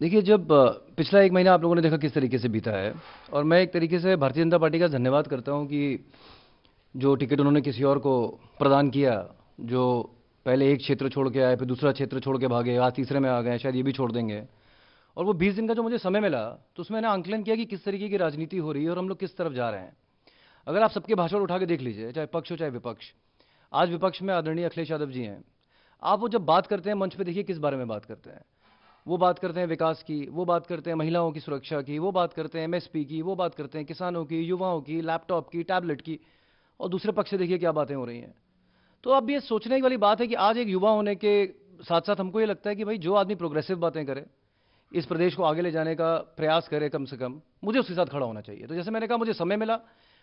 देखिए, जब पिछला एक महीना आप लोगों ने देखा किस तरीके से बीता है, और मैं एक तरीके से भारतीय जनता पार्टी का धन्यवाद करता हूँ कि जो टिकट उन्होंने किसी और को प्रदान किया, जो पहले एक क्षेत्र छोड़ के आए, फिर दूसरा क्षेत्र छोड़ के भागे, आज तीसरे में आ गए शायद ये भी छोड़ देंगे। और वो बीस दिन का जो मुझे समय मिला तो उसमें मैंने आंकलन किया कि किस तरीके की राजनीति हो रही है और हम लोग किस तरफ़ जा रहे हैं। अगर आप सबके भाषण उठा के देख लीजिए, चाहे पक्ष हो, चाहे विपक्ष, आज विपक्ष में आदरणीय अखिलेश यादव जी हैं। आप वो जब बात करते हैं, मंच पे देखिए किस बारे में बात करते हैं। वो बात करते हैं विकास की, वो बात करते हैं महिलाओं की सुरक्षा की, वो बात करते हैं एमएसपी की, वो बात करते हैं किसानों की, युवाओं की लैपटॉप की टैबलेट की और दूसरे पक्ष से देखिए क्या बातें हो रही हैं। तो अब ये सोचने वाली बात है कि आज एक युवा होने के साथ साथ हमको ये लगता है कि भाई जो आदमी प्रोग्रेसिव बातें करे, इस प्रदेश को आगे ले जाने का प्रयास करे कम से कम, मुझे उसके साथ खड़ा होना चाहिए। तो जैसे मैंने कहा, मुझे समय मिला,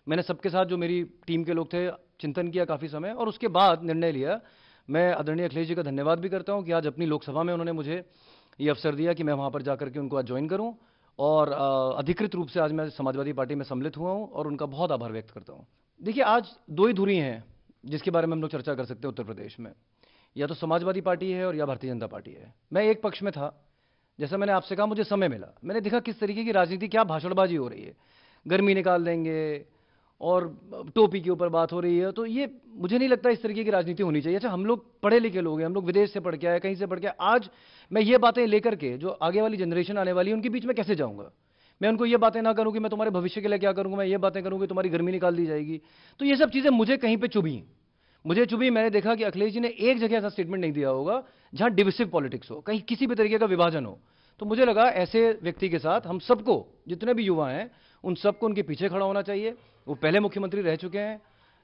मैंने सबके साथ जो मेरी टीम के लोग थे, चिंतन किया काफ़ी समय और उसके बाद निर्णय लिया। मैं आदरणीय अखिलेश जी का धन्यवाद भी करता हूँ कि आज अपनी लोकसभा में उन्होंने मुझे ये अवसर दिया कि मैं वहाँ पर जाकर के उनको आज ज्वाइन करूँ और अधिकृत रूप से आज मैं समाजवादी पार्टी में सम्मिलित हुआ हूँ और उनका बहुत आभार व्यक्त करता हूँ। देखिए, आज दो ही धुरी हैं जिसके बारे में हम लोग चर्चा कर सकते हैं उत्तर प्रदेश में। या तो समाजवादी पार्टी है और या भारतीय जनता पार्टी है। मैं एक पक्ष में था। जैसा मैंने आपसे कहा, मुझे समय मिला। मैंने देखा किस तरीके की राजनीति, क्या भाषणबाजी हो रही है। गर्मी निकाल देंगे और टोपी के ऊपर बात हो रही है तो ये मुझे नहीं लगता इस तरीके की राजनीति होनी चाहिए। अच्छा हम लोग पढ़े लिखे लोग हैं, हम लोग विदेश से पढ़ के आए, कहीं से पढ़ के आज मैं ये बातें लेकर के, जो आगे वाली जनरेशन आने वाली है, उनके बीच में कैसे जाऊँगा? मैं उनको ये बातें ना करूँ कि मैं तुम्हारे भविष्य के लिए क्या करूँगा, मैं ये बातें करूँगी तुम्हारी गर्मी निकाल दी जाएगी। तो ये सब चीज़ें मुझे कहीं पर चुभी मुझे चुभी, मैंने देखा कि अखिलेश जी ने एक जगह ऐसा स्टेटमेंट नहीं दिया होगा, जहाँ डिविसिव पॉलिटिक्स हो, कहीं किसी भी तरीके का विभाजन हो। तो मुझे लगा ऐसे व्यक्ति के साथ हम सबको, जितने भी युवा हैं उन सबको उनके पीछे खड़ा होना चाहिए। वो पहले मुख्यमंत्री रह चुके हैं।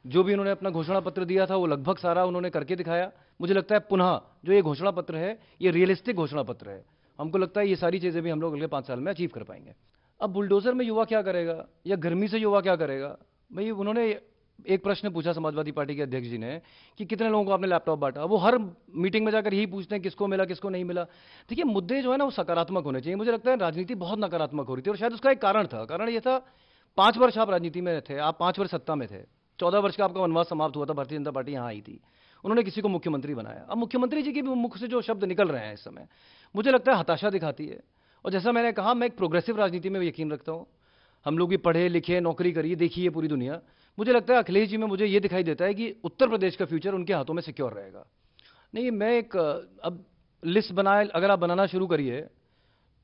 जो भी उन्होंने अपना घोषणा पत्र दिया था, वो लगभग सारा उन्होंने करके दिखाया। मुझे लगता है पुनः जो ये घोषणा पत्र है, ये रियलिस्टिक घोषणा पत्र है। हमको लगता है ये सारी चीज़ें भी हम लोग अगले पाँच साल में अचीव कर पाएँगे। अब बुलडोजर में युवा क्या करेगा? या गर्मी से युवा क्या करेगा? भाई उन्होंने एक प्रश्न पूछा समाजवादी पार्टी के अध्यक्ष जी ने कि कितने लोगों को आपने लैपटॉप बांटा? वो हर मीटिंग में जाकर यही पूछते हैं, किसको मिला, किसको नहीं मिला। देखिए, मुद्दे जो है ना, वो सकारात्मक होने चाहिए। मुझे लगता है राजनीति बहुत नकारात्मक हो रही थी और शायद उसका एक कारण था। कारण ये था, पाँच वर्ष आप राजनीति में थे, आप पाँच वर्ष सत्ता में थे। चौदह वर्ष का आपका वनवास समाप्त हुआ था, भारतीय जनता पार्टी यहाँ आई थी। उन्होंने किसी को मुख्यमंत्री बनाया। अब मुख्यमंत्री जी के मुख से जो शब्द निकल रहे हैं इस समय, मुझे लगता है हताशा दिखाती है। और जैसा मैंने कहा, मैं एक प्रोग्रेसिव राजनीति में यकीन रखता हूँ। हम लोग भी पढ़े, लिखे, नौकरी करिए, देखिए पूरी दुनिया। मुझे लगता है अखिलेश जी में मुझे ये दिखाई देता है कि उत्तर प्रदेश का फ्यूचर उनके हाथों में सिक्योर रहेगा। नहीं, मैं एक, अब लिस्ट बनाए, अगर आप बनाना शुरू करिए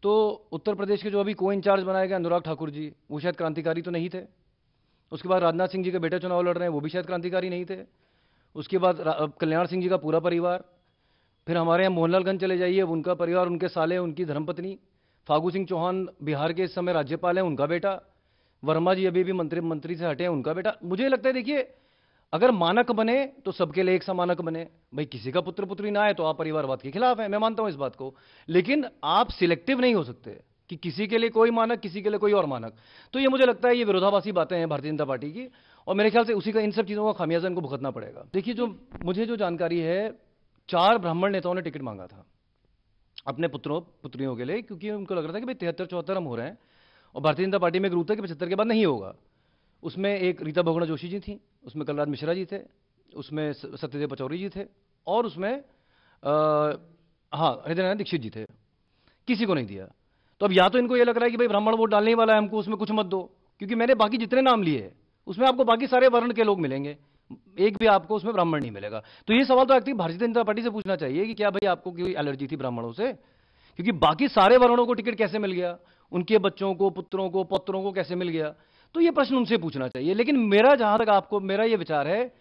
तो उत्तर प्रदेश के जो अभी को इंचार्ज बनाए गए अनुराग ठाकुर जी, वो शायद क्रांतिकारी तो नहीं थे। उसके बाद राजनाथ सिंह जी के बेटे चुनाव लड़ रहे हैं, वो भी शायद क्रांतिकारी नहीं थे। उसके बाद कल्याण सिंह जी का पूरा परिवार, फिर हमारे यहाँ मोहनलालगंज चले जाइए उनका परिवार, उनके साले, उनकी धर्मपत्नी, फागू सिंह चौहान बिहार के इस समय राज्यपाल हैं, उनका बेटा वर्मा जी अभी भी मंत्री मंत्री से हटे हैं, उनका बेटा। मुझे लगता है, देखिए, अगर मानक बने तो सबके लिए एक सा मानक बने। भाई, किसी का पुत्र पुत्री ना आए तो आप परिवारवाद के खिलाफ है। मैं मानता हूँ इस बात को। लेकिन आप सिलेक्टिव नहीं हो सकते कि किसी के लिए कोई मानक, किसी के लिए कोई और मानक। तो ये मुझे लगता है, ये विरोधाभासी बातें हैं भारतीय जनता पार्टी की। और मेरे ख्याल से उसी का, इन सब चीज़ों का खामियाजा इनको भुगतना पड़ेगा। देखिए, जो मुझे जो जानकारी है, चार ब्राह्मण नेताओं ने टिकट मांगा था। अपने पुत्रों, पुत्रियों के लिए, क्योंकि उनको लग रहा था कि भाई तिहत्तर चौहत्तर हम हो रहे हैं। और भारतीय जनता पार्टी में एक रूट है कि पचहत्तर के बाद नहीं होगा। उसमें एक रीता बहुगुणा जोशी जी थी, उसमें कलराज मिश्रा जी थे, उसमें सत्यदेव पचौरी जी थे और उसमें हाँ हृदय नारायण दीक्षित जी थे। किसी को नहीं दिया। तो अब या तो इनको ये लग रहा है कि भाई ब्राह्मण वोट डालने वाला है हमको, उसमें कुछ मत दो, क्योंकि मैंने बाकी जितने नाम लिए उसमें आपको बाकी सारे वर्ण के लोग मिलेंगे। एक भी आपको उसमें ब्राह्मण नहीं मिलेगा। तो ये सवाल तो एक्चुअली भारतीय जनता पार्टी से पूछना चाहिए कि क्या भाई आपको कोई एलर्जी थी ब्राह्मणों से? क्योंकि बाकी सारे वर्णों को टिकट कैसे मिल गया? उनके बच्चों को, पुत्रों को, पौत्रों को कैसे मिल गया? तो ये प्रश्न उनसे पूछना चाहिए। लेकिन मेरा जहाँ तक आपको, मेरा ये विचार है,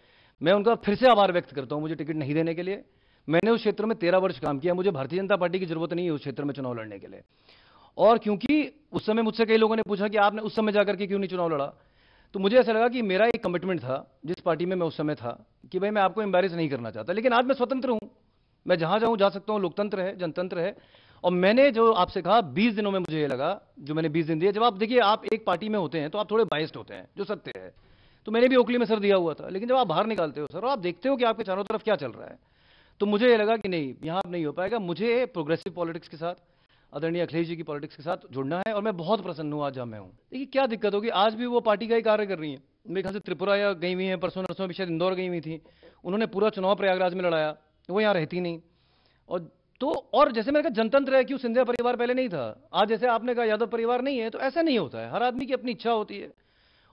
मैं उनका फिर से आभार व्यक्त करता हूँ मुझे टिकट नहीं देने के लिए। मैंने उस क्षेत्र में तेरह वर्ष काम किया। मुझे भारतीय जनता पार्टी की ज़रूरत नहीं है उस क्षेत्र में चुनाव लड़ने के लिए। और क्योंकि उस समय मुझसे कई लोगों ने पूछा कि आपने उस समय जाकर के क्यों नहीं चुनाव लड़ा? तो मुझे ऐसा लगा कि मेरा एक कमिटमेंट था, जिस पार्टी में मैं उस समय था, कि भाई मैं आपको एम्बेरस नहीं करना चाहता। लेकिन आज मैं स्वतंत्र हूँ। मैं जहाँ जाऊँ, जा सकता हूँ, लोकतंत्र है, जनतंत्र है। और मैंने जो आपसे कहा 20 दिनों में मुझे ये लगा, जो मैंने 20 दिन दिए, जब आप देखिए, आप एक पार्टी में होते हैं तो आप थोड़े बाइस्ड होते हैं, जो सत्य है। तो मैंने भी ओखली में सर दिया हुआ था, लेकिन जब आप बाहर निकालते हो, सर, और आप देखते हो कि आपके चारों तरफ़ क्या चल रहा है तो मुझे ये लगा कि नहीं, यहाँ आप नहीं हो पाएगा। मुझे प्रोग्रेसिव पॉलिटिक्स के साथ, आदरणीय अखिलेश जी की पॉलिटिक्स के साथ जुड़ना है, और मैं बहुत प्रसन्न हूँ, आज जहाँ मैं हूँ। देखिए, क्या दिक्कत होगी? आज भी वो पार्टी का ही कार्य कर रही है। मेरे ख्याल से त्रिपुरा या गई हुई है, परसों नरसों भी शायद इंदौर गई हुई थी। उन्होंने पूरा चुनाव प्रयागराज में लड़ाया, वो यहाँ रहती नहीं। और तो और जैसे मैंने कहा, जनतंत्र है क्यों सिंधिया परिवार पहले नहीं था। आज जैसे आपने कहा, यादव परिवार नहीं है तो ऐसा नहीं होता है। हर आदमी की अपनी इच्छा होती है।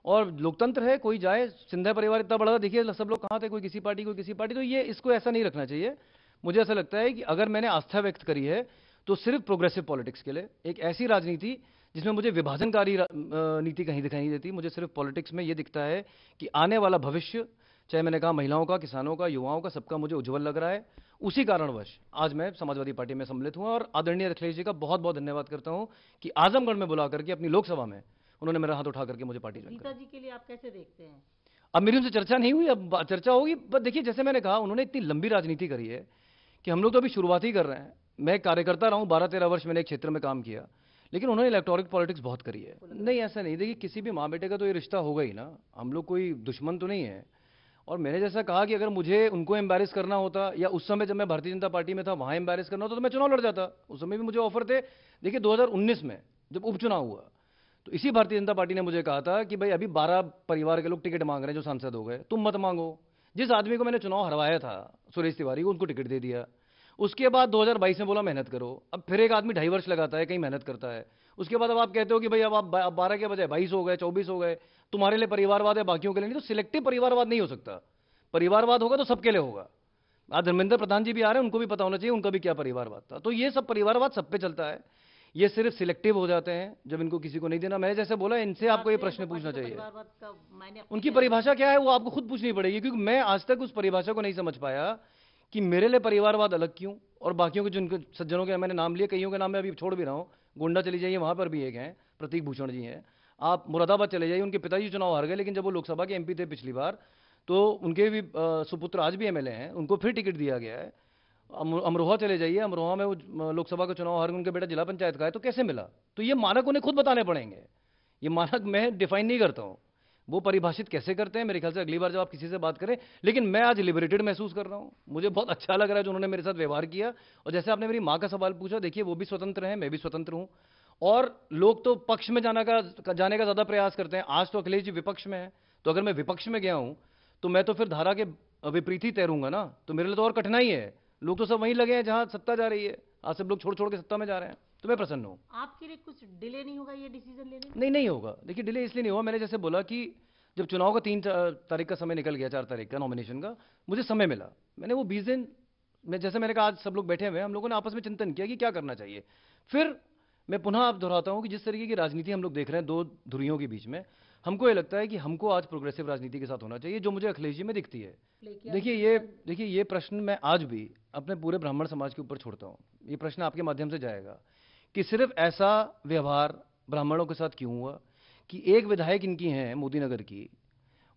और लोकतंत्र है, कोई जाए, सिंधिया परिवार इतना बड़ा देखिए, सब लोग कहाँ थे, कोई किसी पार्टी, कोई किसी पार्टी तो ये, इसको ऐसा नहीं रखना चाहिए। मुझे ऐसा लगता है कि अगर मैंने आस्था व्यक्त करी है तो सिर्फ़ प्रोग्रेसिव पॉलिटिक्स के लिए। एक ऐसी राजनीति, जिसमें मुझे विभाजनकारी नीति कहीं दिखाई नहीं देती, मुझे सिर्फ़ पॉलिटिक्स में ये दिखता है कि आने वाला भविष्य चाहे मैंने कहा महिलाओं का किसानों का युवाओं का सबका मुझे उज्जवल लग रहा है। उसी कारणवश आज मैं समाजवादी पार्टी में सम्मिलित हुआ और आदरणीय अखिलेश जी का बहुत बहुत धन्यवाद करता हूँ कि आजमगढ़ में बुला करके अपनी लोकसभा में उन्होंने मेरा हाथ उठा करके मुझे पार्टी ज्वाइन जी के लिए आप कैसे देखते हैं? अब मेरी उनसे चर्चा नहीं हुई अब चर्चा होगी। बस देखिए जैसे मैंने कहा उन्होंने इतनी लंबी राजनीति करी है कि हम लोग तो अभी शुरुआत ही कर रहे हैं। मैं कार्यकर्ता रहा हूँ बारह तेरह वर्ष मैंने एक क्षेत्र में काम किया लेकिन उन्होंने इलेक्ट्रॉनिक पॉलिटिक्स बहुत करी है। नहीं ऐसा नहीं देखिए किसी भी माँ बेटे का तो ये रिश्ता होगा ही ना। हम लोग कोई दुश्मन तो नहीं है। और मैंने जैसा कहा कि अगर मुझे उनको एम्बेरस करना होता या उस समय जब मैं भारतीय जनता पार्टी में था, वहाँ एम्बेरस करना होता तो मैं चुनाव लड़ जाता। उस समय भी मुझे ऑफ़र थे। देखिए 2019 में जब उपचुनाव हुआ तो इसी भारतीय जनता पार्टी ने मुझे कहा था कि भाई अभी बारह परिवार के लोग टिकट मांग रहे हैं जो सांसद हो गए, तुम मत मांगो। जिस आदमी को मैंने चुनाव हरवाया था, सुरेश तिवारी को उनको टिकट दे दिया। उसके बाद 2022 में बोला, मेहनत करो। अब फिर एक आदमी ढाई वर्ष लगाता है, कहीं मेहनत करता है। उसके बाद अब आप कहते हो कि भाई अब आप बारह के बजाय बाईस हो गए चौबीस हो गए तुम्हारे लिए परिवारवाद है बाकियों के लिए नहीं तो सिलेक्टिव परिवारवाद नहीं हो सकता। परिवारवाद होगा तो सबके लिए होगा। आज धर्मेंद्र प्रधान जी भी आ रहे हैं उनको भी पता होना चाहिए उनका भी क्या परिवारवाद था। तो ये सब परिवारवाद सब पे चलता है। ये सिर्फ़ सिलेक्टिव हो जाते हैं जब इनको किसी को नहीं देना। मैंने जैसे बोला इनसे आपको ये प्रश्न पूछना चाहिए। उनकी परिभाषा क्या है वो आपको खुद पूछनी पड़ेगी क्योंकि मैं आज तक उस परिभाषा को नहीं समझ पाया कि मेरे लिए परिवारवाद अलग क्यों और बाकियों के जिनके सज्जनों के मैंने नाम लिए कईयों के नाम मैं अभी छोड़ भी रहा हूँ गोंडा चली जाइए, वहाँ पर भी एक हैं, प्रतीक भूषण जी हैं। आप मुरादाबाद चले जाइए, उनके पिताजी चुनाव हार गए, लेकिन जब वो लोकसभा के एमपी थे पिछली बार तो उनके भी सुपुत्र आज भी एमएलए हैं, उनको फिर टिकट दिया गया है। अमरोहा चले जाइए, अमरोहा में वो लोकसभा का चुनाव हार उनके बेटा जिला पंचायत का है तो कैसे मिला? तो ये मानक उन्हें खुद बताने पड़ेंगे। ये मानक मैं डिफाइन नहीं करता हूँ। वो परिभाषित कैसे करते हैं? मेरे ख्याल से अगली बार जब आप किसी से बात करें, लेकिन मैं आज लिबरेटेड महसूस कर रहा हूँ। मुझे बहुत अच्छा लग रहा है जो उन्होंने मेरे साथ व्यवहार किया। और जैसे आपने मेरी माँ का सवाल पूछा, देखिए, वो भी स्वतंत्र है, मैं भी स्वतंत्र हूँ। और लोग तो पक्ष में जाने का जाने का ज़्यादा प्रयास करते हैं। आज तो अखिलेश जी विपक्ष में है। तो अगर मैं विपक्ष में गया हूँ तो मैं तो फिर धारा के विपरीत ही तैरूँगा ना? तो मेरे लिए तो और कठिनाई है। लोग तो सब वहीं लगे हैं जहाँ सत्ता जा रही है। आज सब लोग छोड़ छोड़ के सत्ता में जा रहे हैं। तो मैं प्रसन्न हूँ। आपके लिए कुछ डिले नहीं होगा ये डिसीज़न लेने नहीं नहीं होगा। देखिए डिले इसलिए नहीं हुआ। मैंने जैसे बोला कि जब चुनाव का तीन तारीख का समय निकल गया चार तारीख का नॉमिनेशन का मुझे समय मिला। मैंने वो बीस दिन मैं जैसे मैंने कहा आज सब लोग बैठे हुए हैं हम लोगों ने आपस में चिंतन किया कि क्या करना चाहिए। फिर मैं पुनः आप दोहराता हूँ कि जिस तरीके की राजनीति हम लोग देख रहे हैं दो धुरियों के बीच में हमको ये लगता है कि हमको आज प्रोग्रेसिव राजनीति के साथ होना चाहिए जो मुझे अखिलेश जी में दिखती है। देखिए ये देखिए ये प्रश्न मैं आज भी अपने पूरे ब्राह्मण समाज के ऊपर छोड़ता हूँ। ये प्रश्न आपके माध्यम से जाएगा। कि सिर्फ़ ऐसा व्यवहार ब्राह्मणों के साथ क्यों हुआ कि एक विधायक इनकी हैं मोदी नगर की,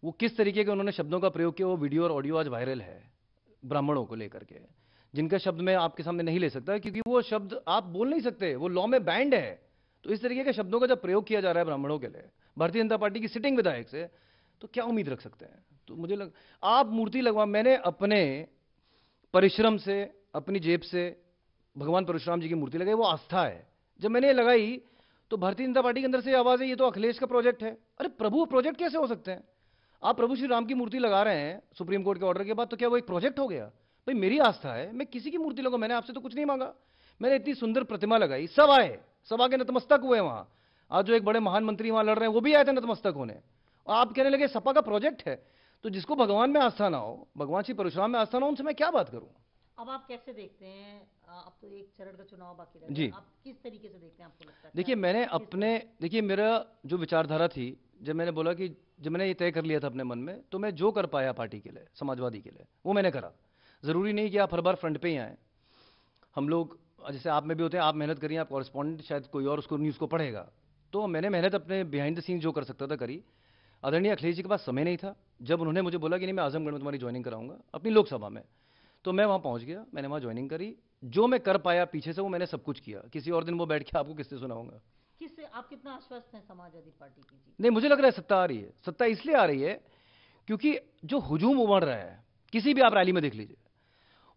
वो किस तरीके के उन्होंने शब्दों का प्रयोग किया, वो वीडियो और ऑडियो आज वायरल है ब्राह्मणों को लेकर के, जिनका शब्द मैं आपके सामने नहीं ले सकता क्योंकि वो शब्द आप बोल नहीं सकते, वो लॉ में बैंड है। तो इस तरीके के शब्दों का जब प्रयोग किया जा रहा है ब्राह्मणों के लिए, भारतीय जनता पार्टी की सिटिंग विधायक से तो क्या उम्मीद रख सकते हैं? तो मुझे लग, आप मूर्ति लगवा, मैंने अपने परिश्रम से, अपनी जेब से भगवान परशुराम जी की मूर्ति लगाई, वो आस्था है। जब मैंने ये लगाई तो भारतीय जनता पार्टी के अंदर से आवाज़ है ये तो अखिलेश का प्रोजेक्ट है। अरे प्रभु प्रोजेक्ट कैसे हो सकते हैं? आप प्रभु श्री राम की मूर्ति लगा रहे हैं, सुप्रीम कोर्ट के ऑर्डर के बाद तो क्या वो एक प्रोजेक्ट हो गया? भाई, मेरी आस्था है, मैं किसी की मूर्ति लगाऊ मैंने आपसे तो कुछ नहीं मांगा। मैंने इतनी सुंदर प्रतिमा लगाई, सब आए, सब आके नतमस्तक हुए वहाँ। आज जो एक बड़े महान मंत्री वहाँ लड़ रहे हैं, वो भी आए थे नतमस्तक होने। और आप कहने लगे, सपा का प्रोजेक्ट है तो जिसको भगवान में आस्था ना हो, भगवान श्री परशुराम में आस्था ना हो, उनसे मैं क्या बात करूँ? अब आप कैसे देखते हैं? अब तो एक चरण का चुनाव बाकी रह जी। आप किस तरीके से देखते हैं आपको लगता है? देखिए मैंने अपने देखिए मेरा जो विचारधारा थी जब मैंने बोला कि जब मैंने ये तय कर लिया था अपने मन में तो मैं जो कर पाया पार्टी के लिए समाजवादी के लिए वो मैंने करा। ज़रूरी नहीं कि आप हर बार फ्रंट पे ही आए। हम लोग जैसे आप में भी होते हैं आप मेहनत करिए आप कॉरेस्पॉन्डेंट शायद कोई और उसको न्यूज़ को पढ़ेगा। तो मैंने मेहनत अपने बिहाइंड द सीन जो कर सकता था करी। आदरणीय अखिलेश जी के पास समय नहीं था। जब उन्होंने मुझे बोला कि नहीं मैं आजमगढ़ में तुम्हारी ज्वाइनिंग कराऊँगा अपनी लोकसभा में। तो मैं वहाँ पहुँच गया मैंने वहाँ ज्वाइनिंग करी। जो मैं कर पाया पीछे से वो मैंने सब कुछ किया। किसी और दिन वो बैठ के आपको किससे सुनाऊँगा? किससे? आप कितना आश्वस्त हैं समाजवादी पार्टी की जी? नहीं मुझे लग रहा है सत्ता आ रही है। सत्ता इसलिए आ रही है क्योंकि जो हुजूम उमड़ रहा है किसी भी आप रैली में देख लीजिए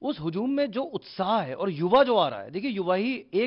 उस हुजूम में जो उत्साह है और युवा जो आ रहा है देखिए युवा ही एक